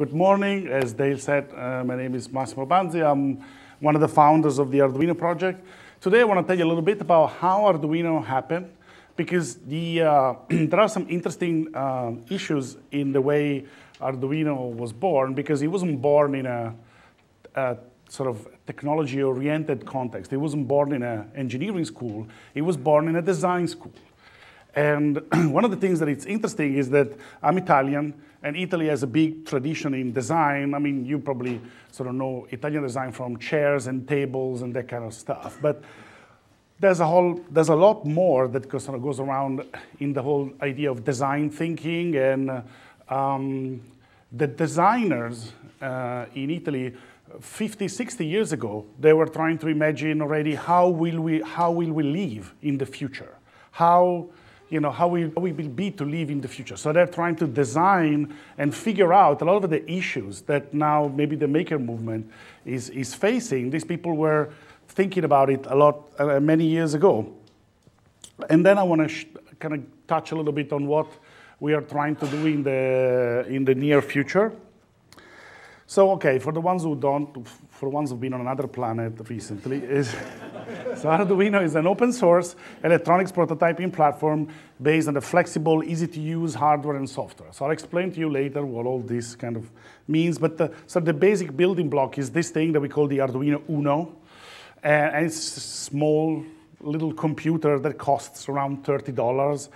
Good morning. As Dale said, uh, my name is Massimo Banzi. I'm one of the founders of the Arduino project. Today I want to tell you a little bit about how Arduino happened because the, uh, there are some interesting uh, issues in the way Arduino was born because it wasn't born in a, a sort of technology-oriented context. It wasn't born in an engineering school. It was born in a design school. And one of the things that it's interesting is that I'm Italian, and Italy has a big tradition in design. I mean, you probably sort of know Italian design from chairs and tables and that kind of stuff. But there's a whole, there's a lot more that sort of goes around in the whole idea of design thinking. And um, the designers uh, in Italy 50, 60 years ago, they were trying to imagine already how will we, how will we live in the future? How you know, how we, how we will be to live in the future. So they're trying to design and figure out a lot of the issues that now maybe the maker movement is, is facing. These people were thinking about it a lot uh, many years ago. And then I want to kind of touch a little bit on what we are trying to do in the, in the near future. So, okay, for the ones who don't, for the ones who've been on another planet recently, is so Arduino is an open source electronics prototyping platform based on the flexible, easy to use hardware and software. So I'll explain to you later what all this kind of means. But the, so the basic building block is this thing that we call the Arduino Uno. And it's a small little computer that costs around $30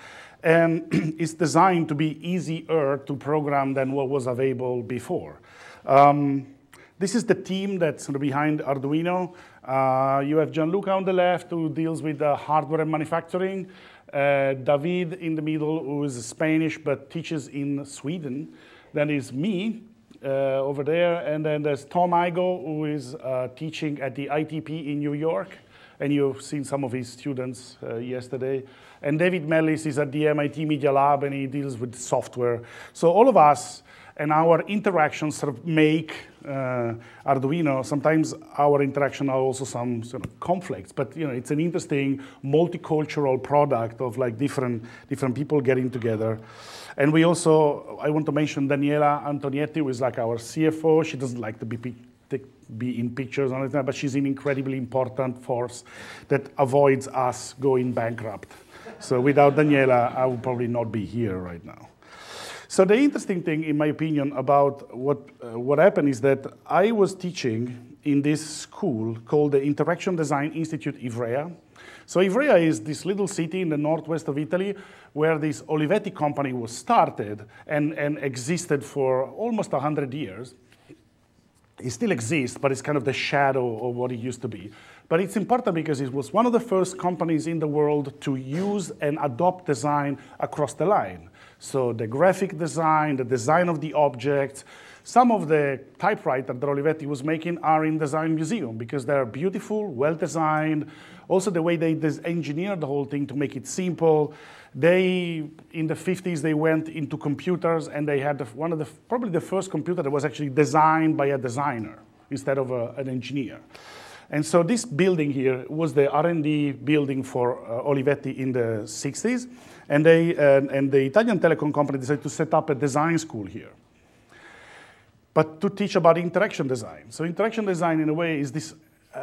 and it's designed to be easier to program than what was available before. Um, this is the team that's behind Arduino. Uh, you have Gianluca on the left who deals with uh, hardware and manufacturing. Uh, David in the middle who is Spanish but teaches in Sweden. Then is me uh, over there. And then there's Tom Igoe who is uh, teaching at the ITP in New York. And you've seen some of his students uh, yesterday. And David Mellis is at the MIT Media Lab and he deals with software. So all of us and our interactions sort of make uh, Arduino. Sometimes our interaction are also some sort of conflicts, but you know, it's an interesting multicultural product of like different, different people getting together. And we also, I want to mention Daniela Antonietti, who is like our CFO. She doesn't like to be be in pictures or anything, but she's an incredibly important force that avoids us going bankrupt. So without Daniela, I would probably not be here right now. So the interesting thing, in my opinion, about what, uh, what happened is that I was teaching in this school called the Interaction Design Institute Ivrea. So Ivrea is this little city in the northwest of Italy where this Olivetti company was started and, and existed for almost 100 years. It still exists, but it's kind of the shadow of what it used to be. But it's important because it was one of the first companies in the world to use and adopt design across the line. So the graphic design, the design of the objects, some of the typewriters that Olivetti was making are in Design Museum because they're beautiful, well-designed. Also the way they engineered the whole thing to make it simple. They, in the 50s, they went into computers and they had one of the, probably the first computer that was actually designed by a designer instead of a, an engineer. And so this building here was the R&D building for uh, Olivetti in the 60s. And, they, uh, and the Italian telecom company decided to set up a design school here. But to teach about interaction design. So interaction design, in a way, is this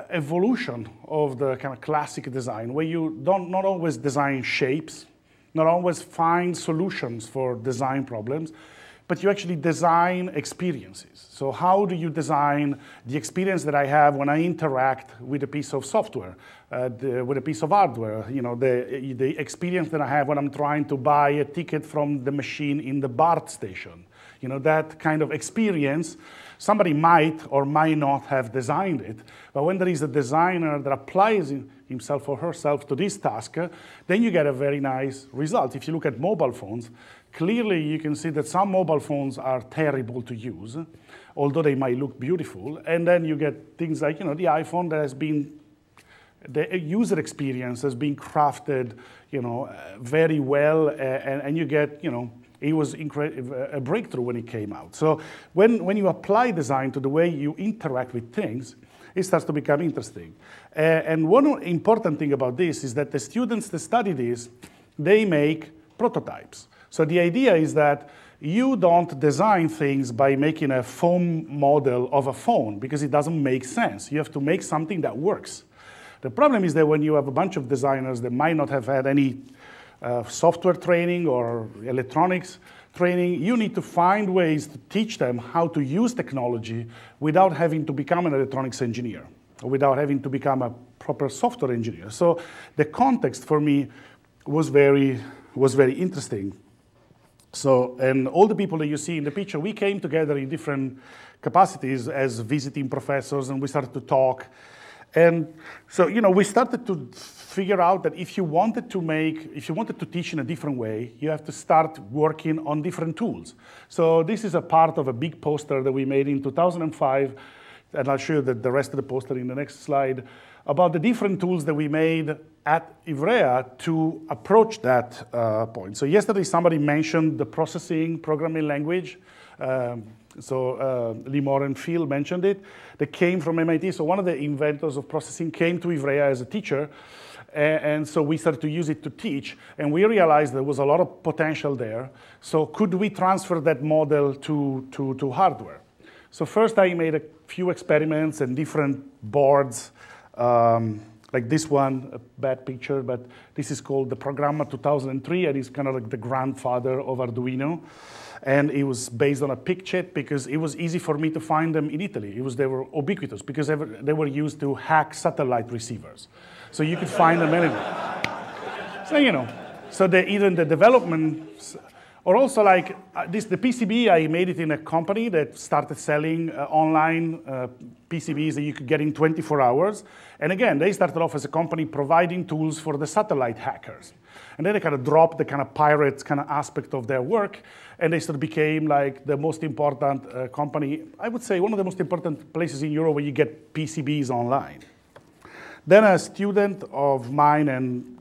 evolution of the kind of classic design, where you don't not always design shapes, not always find solutions for design problems, but you actually design experiences. So how do you design the experience that I have when I interact with a piece of software, uh, the, with a piece of hardware, you know, the, the experience that I have when I'm trying to buy a ticket from the machine in the BART station. You know, that kind of experience, somebody might or might not have designed it, but when there is a designer that applies himself or herself to this task, then you get a very nice result. If you look at mobile phones, Clearly, you can see that some mobile phones are terrible to use, although they might look beautiful. And then you get things like, you know, the iPhone that has been, the user experience has been crafted, you know, very well, and, and you get, you know, it was a breakthrough when it came out. So when, when you apply design to the way you interact with things, it starts to become interesting. Uh, and one important thing about this is that the students that study this, they make prototypes. So the idea is that you don't design things by making a foam model of a phone because it doesn't make sense. You have to make something that works. The problem is that when you have a bunch of designers that might not have had any uh, software training or electronics training, you need to find ways to teach them how to use technology without having to become an electronics engineer or without having to become a proper software engineer. So the context for me was very, was very interesting. So, and all the people that you see in the picture, we came together in different capacities as visiting professors and we started to talk. And so, you know, we started to figure out that if you wanted to make, if you wanted to teach in a different way, you have to start working on different tools. So this is a part of a big poster that we made in 2005, and I'll show you the, the rest of the poster in the next slide, about the different tools that we made at Ivrea to approach that uh, point. So yesterday somebody mentioned the processing programming language. Um, so uh, Limor and Phil mentioned it. They came from MIT. So one of the inventors of processing came to Ivrea as a teacher. And, so we started to use it to teach. And we realized there was a lot of potential there. So could we transfer that model to, to, to hardware? So first I made a few experiments and different boards. Um, like this one, a bad picture, but this is called the Programma 2003, and it's kind of like the grandfather of Arduino. And it was based on a PIC chip because it was easy for me to find them in Italy. It was, they were ubiquitous because they were used to hack satellite receivers. So you could find them anywhere. So, you know, so the, even the development or also like uh, this, the PCB, I made it in a company that started selling uh, online uh, PCBs that you could get in 24 hours. And again, they started off as a company providing tools for the satellite hackers. And then they kind of dropped the kind of pirate kind of aspect of their work, and they sort of became like the most important uh, company, I would say one of the most important places in Europe where you get PCBs online. Then a student of mine and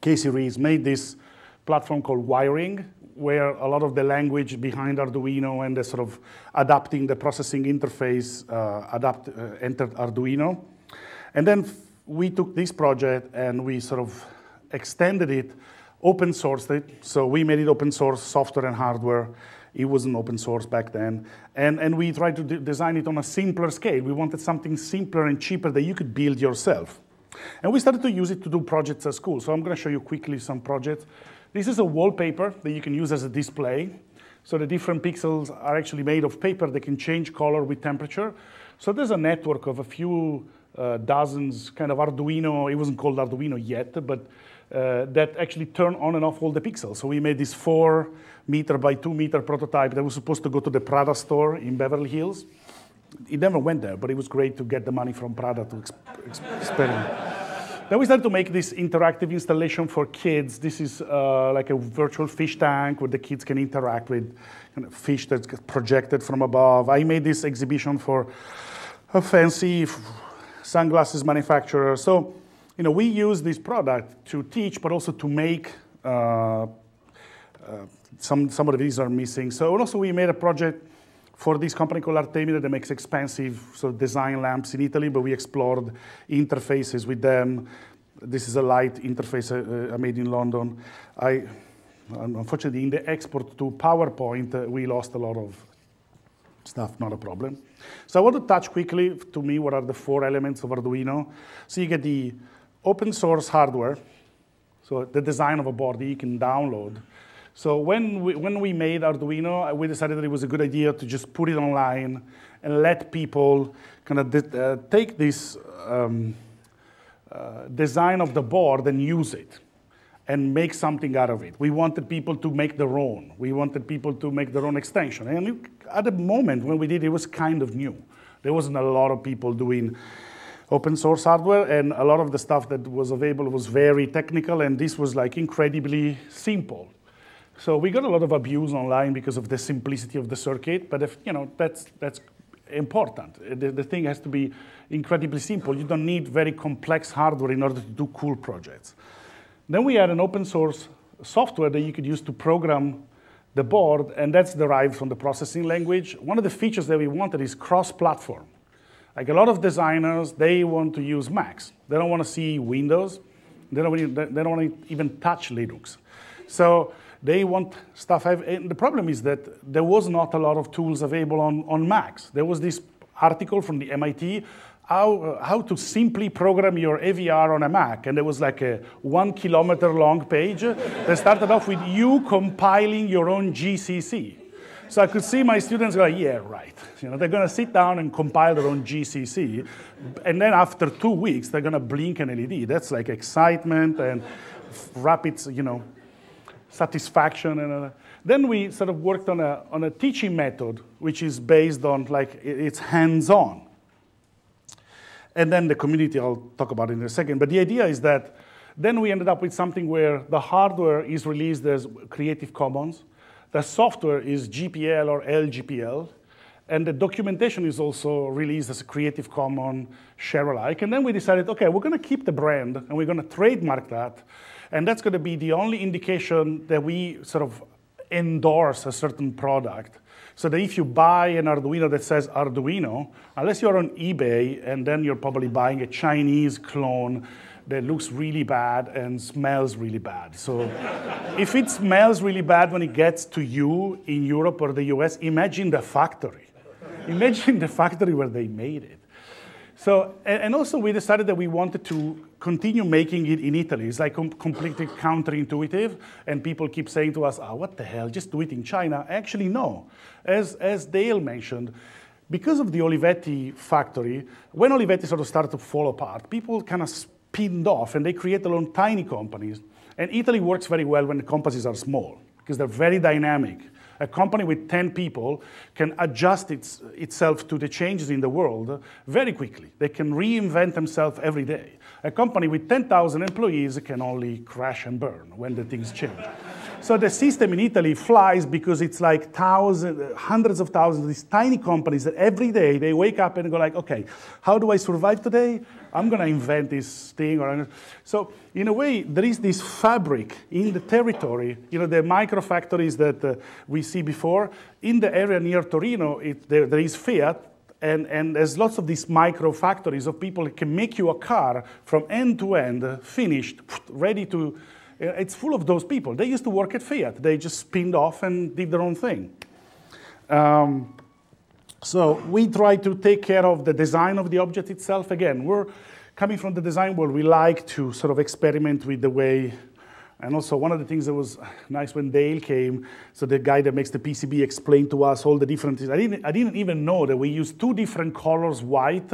Casey Reas made this platform called Wiring, where a lot of the language behind Arduino and the sort of adapting the processing interface uh, adapt, uh, entered Arduino. And then we took this project and we sort of extended it, open sourced it. So we made it open source software and hardware. It wasn't open source back then. And, and we tried to design it on a simpler scale. We wanted something simpler and cheaper that you could build yourself. And we started to use it to do projects at school. So I'm going to show you quickly some projects. This is a wallpaper that you can use as a display. So the different pixels are actually made of paper. They can change color with temperature. So there's a network of a few uh, dozens kind of Arduino, it wasn't called Arduino yet, but uh, that actually turn on and off all the pixels. So we made this four meter by two meter prototype that was supposed to go to the Prada store in Beverly Hills. It never went there, but it was great to get the money from Prada to experiment. Then we started to make this interactive installation for kids. This is uh, like a virtual fish tank where the kids can interact with kind of fish that's projected from above. I made this exhibition for a fancy sunglasses manufacturer. So, you know, we use this product to teach, but also to make. Uh, uh, some, some of these are missing. So also we made a project for this company called Artemide that makes expensive sort of design lamps in Italy, but we explored interfaces with them. This is a light interface uh, I made in London. I, unfortunately, in the export to PowerPoint, uh, we lost a lot of stuff, not a problem. So I want to touch quickly, to me, what are the four elements of Arduino. So you get the open source hardware, so the design of a board that you can download. So when we, when we made Arduino, uh, we decided that it was a good idea to just put it online and let people kind of uh, take this um, uh, design of the board and use it and make something out of it. We wanted people to make their own. We wanted people to make their own extension. And at the moment when we did it, it was kind of new. There wasn't a lot of people doing open source hardware, and a lot of the stuff that was available was very technical, and this was like incredibly simple. So we got a lot of abuse online because of the simplicity of the circuit, but if, you know, that's, that's important. The, the thing has to be incredibly simple. You don't need very complex hardware in order to do cool projects. Then we had an open source software that you could use to program the board, and that's derived from the processing language. One of the features that we wanted is cross-platform. Like a lot of designers, they want to use Macs. They don't want to see Windows. They don't, they don't want to even touch Linux. So They want stuff. And the problem is that there was not a lot of tools available on, on Macs. There was this article from the MIT how, uh, how to simply program your AVR on a Mac. And there was like a one kilometer long page that started off with you compiling your own GCC. So I could see my students go, yeah, right. You know, they're going to sit down and compile their own GCC. And then after two weeks, they're going to blink an LED. That's like excitement and rapid, you know, satisfaction. And uh, then we sort of worked on a, on a teaching method, which is based on like, it's hands-on. And then the community, I'll talk about in a second. But the idea is that then we ended up with something where the hardware is released as Creative Commons, the software is GPL or LGPL, and the documentation is also released as a Creative Commons share alike. And then we decided, okay, we're going to keep the brand and we're going to trademark that. And that's going to be the only indication that we sort of endorse a certain product. So that if you buy an Arduino that says Arduino, unless you're on eBay and then you're probably buying a Chinese clone that looks really bad and smells really bad. So if it smells really bad when it gets to you in Europe or the US, imagine the factory. Imagine the factory where they made it. So, and also we decided that we wanted to continue making it in Italy. It's like com completely counterintuitive, and people keep saying to us, oh, what the hell, just do it in China. Actually, no. As, as Dale mentioned, because of the Olivetti factory, when Olivetti sort of started to fall apart, people kind of spinned off and they create their own tiny companies. And Italy works very well when the companies are small because they're very dynamic. A company with 10 people can adjust its, itself to the changes in the world very quickly. They can reinvent themselves every day. A company with 10,000 employees can only crash and burn when the things change. So the system in Italy flies because it's like thousands, hundreds of thousands of these tiny companies that every day they wake up and go like, okay, how do I survive today? I'm going to invent this thing. Or so in a way, there is this fabric in the territory. You know, the micro factories that uh, we see before in the area near Torino. It, there, there is Fiat, and, and there's lots of these micro factories of people that can make you a car from end to end, finished, ready to it's full of those people. They used to work at Fiat. They just spinned off and did their own thing. Um, so we try to take care of the design of the object itself. Again, we're coming from the design world. We like to sort of experiment with the way and also one of the things that was nice when Dale came, so the guy that makes the PCB explained to us all the different things. I didn't, I didn't even know that we use two different colors white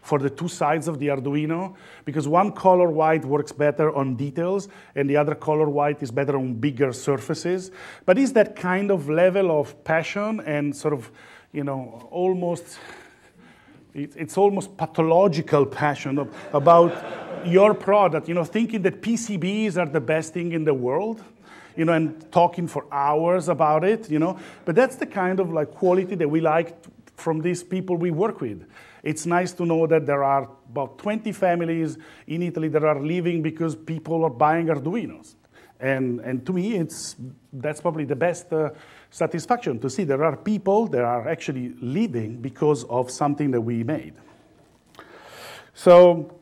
for the two sides of the Arduino, because one color white works better on details, and the other color white is better on bigger surfaces. But it's that kind of level of passion and sort of, you know, almost, it's almost pathological passion about your product, you know, thinking that PCBs are the best thing in the world, you know, and talking for hours about it, you know. But that's the kind of like quality that we like from these people we work with. It's nice to know that there are about 20 families in Italy that are living because people are buying Arduinos. And, and to me, it's, that's probably the best uh, satisfaction to see there are people that are actually living because of something that we made. So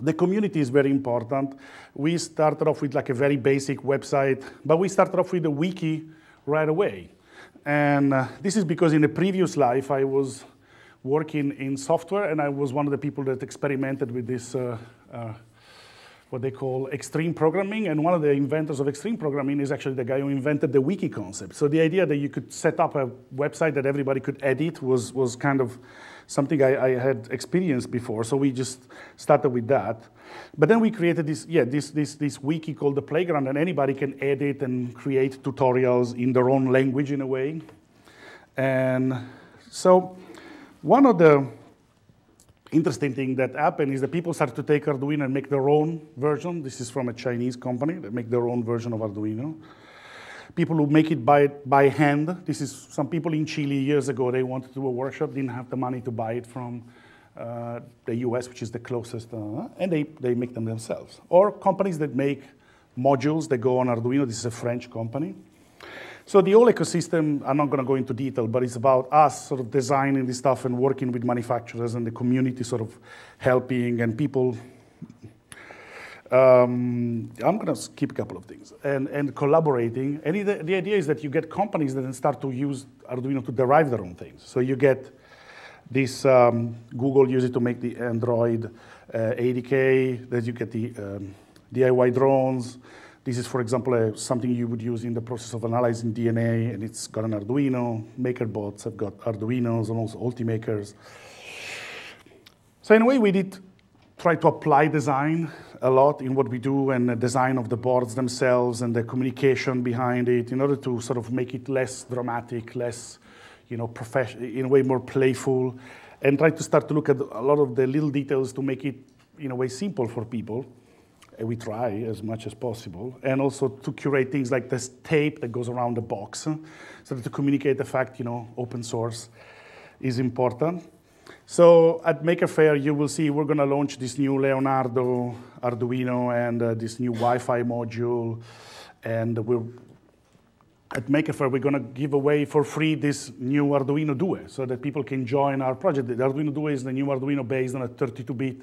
the community is very important. We started off with like a very basic website, but we started off with a wiki right away. And uh, this is because in a previous life, I was working in software, and I was one of the people that experimented with this, uh, uh, what they call extreme programming. And one of the inventors of extreme programming is actually the guy who invented the wiki concept. So the idea that you could set up a website that everybody could edit was, was kind of something I, I, had experienced before. So we just started with that. But then we created this, yeah, this, this, this wiki called the Playground, and anybody can edit and create tutorials in their own language in a way. And so one of the interesting thing that happened is that people started to take Arduino and make their own version. This is from a Chinese company that make their own version of Arduino people who make it by, by hand. This is some people in Chile years ago, they wanted to do a workshop, didn't have the money to buy it from uh, the US, which is the closest, uh, and they, they make them themselves. Or companies that make modules that go on Arduino. This is a French company. So the whole ecosystem, I'm not going to go into detail, but it's about us sort of designing this stuff and working with manufacturers and the community sort of helping and people um, I'm going to skip a couple of things. And, and collaborating. And the, idea is that you get companies that then start to use Arduino to derive their own things. So you get this, um, Google use it to make the Android uh, ADK, then you get the um, DIY drones. This is, for example, uh, something you would use in the process of analyzing DNA, and it's got an Arduino. MakerBots have got Arduinos and also Ultimakers. So in a way, we did try to apply design a lot in what we do and the design of the boards themselves and the communication behind it in order to sort of make it less dramatic, less, you know, professional, in a way more playful, and try to start to look at a lot of the little details to make it, in a way, simple for people. We try as much as possible. And also to curate things like this tape that goes around the box, so that to communicate the fact, you know, open source is important. So at Maker Faire, you will see we're going to launch this new Leonardo Arduino and uh, this new Wi-Fi module. And we're, at Maker Faire, we're going to give away for free this new Arduino Due so that people can join our project. The Arduino Due is the new Arduino based on a 32-bit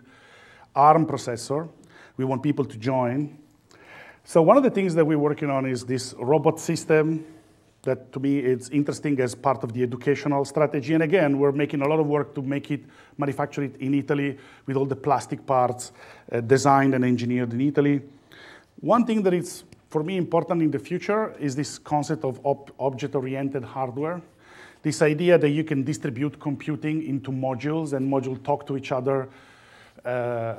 ARM processor. We want people to join. So one of the things that we're working on is this robot system that to me it's interesting as part of the educational strategy. And again, we're making a lot of work to make it, manufacture it in Italy with all the plastic parts uh, designed and engineered in Italy. One thing that is, for me, important in the future is this concept of ob object-oriented hardware. This idea that you can distribute computing into modules and modules talk to each other uh,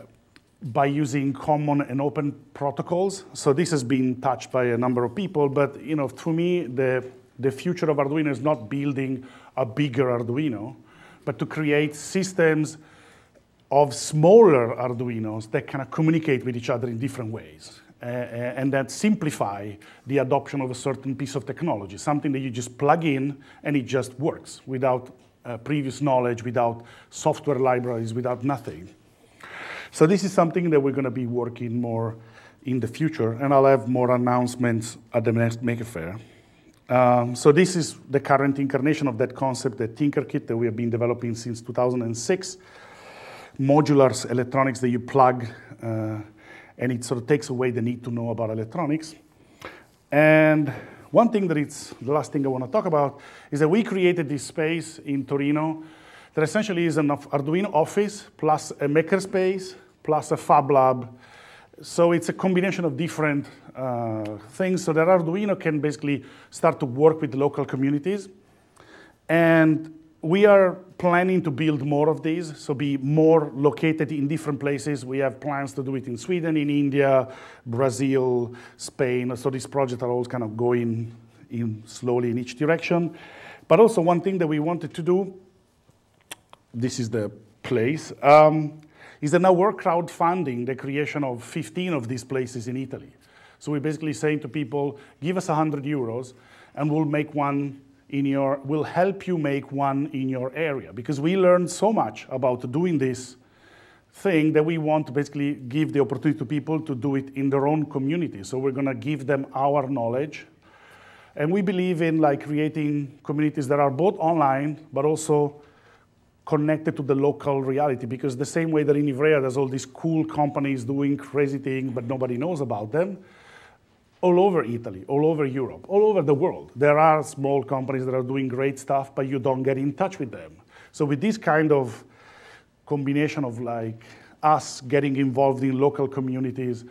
by using common and open protocols. So this has been touched by a number of people, but you know, to me, the, the future of Arduino is not building a bigger Arduino, but to create systems of smaller Arduinos that kind of communicate with each other in different ways. Uh, and that simplify the adoption of a certain piece of technology, something that you just plug in and it just works without uh, previous knowledge, without software libraries, without nothing. So this is something that we're going to be working more in the future, and I'll have more announcements at the next Maker Faire. Um, so this is the current incarnation of that concept, the TinkerKit that we have been developing since 2006. Modular electronics that you plug, uh, and it sort of takes away the need to know about electronics. And one thing that it's the last thing I want to talk about is that we created this space in Torino that essentially is an Arduino office plus a makerspace plus a fab lab. So it's a combination of different uh, things so that Arduino can basically start to work with local communities. And we are planning to build more of these, so be more located in different places. We have plans to do it in Sweden, in India, Brazil, Spain. So these projects are all kind of going in slowly in each direction. But also one thing that we wanted to do, this is the place, um, is that now we're crowdfunding the creation of 15 of these places in Italy. So we're basically saying to people, give us 100 euros and we'll make one in your, we'll help you make one in your area. Because we learned so much about doing this thing that we want to basically give the opportunity to people to do it in their own community. So we're gonna give them our knowledge. And we believe in like creating communities that are both online, but also connected to the local reality because the same way that in Ivrea there's all these cool companies doing crazy things but nobody knows about them, all over Italy, all over Europe, all over the world, there are small companies that are doing great stuff but you don't get in touch with them. So with this kind of combination of like us getting involved in local communities,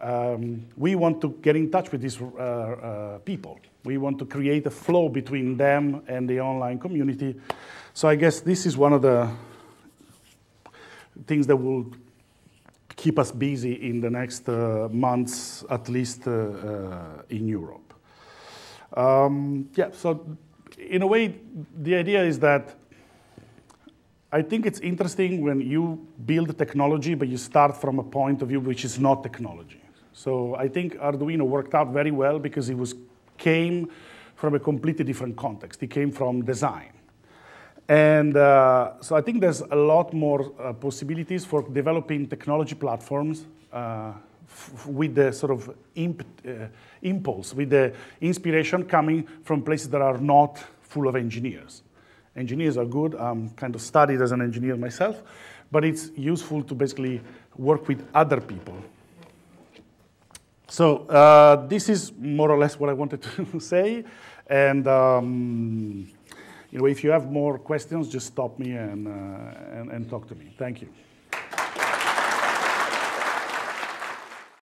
um, we want to get in touch with these uh, uh, people. We want to create a flow between them and the online community so I guess this is one of the things that will keep us busy in the next uh, months, at least uh, uh, in Europe. Um, yeah, so in a way, the idea is that I think it's interesting when you build technology, but you start from a point of view which is not technology. So I think Arduino worked out very well because it was came from a completely different context. It came from design. And uh, so I think there's a lot more uh, possibilities for developing technology platforms uh, with the sort of imp uh, impulse, with the inspiration coming from places that are not full of engineers. Engineers are good. I'm kind of studied as an engineer myself, but it's useful to basically work with other people. So uh, this is more or less what I wanted to say. And um, you know, if you have more questions, just stop me and, uh, and, and talk to me. Thank you.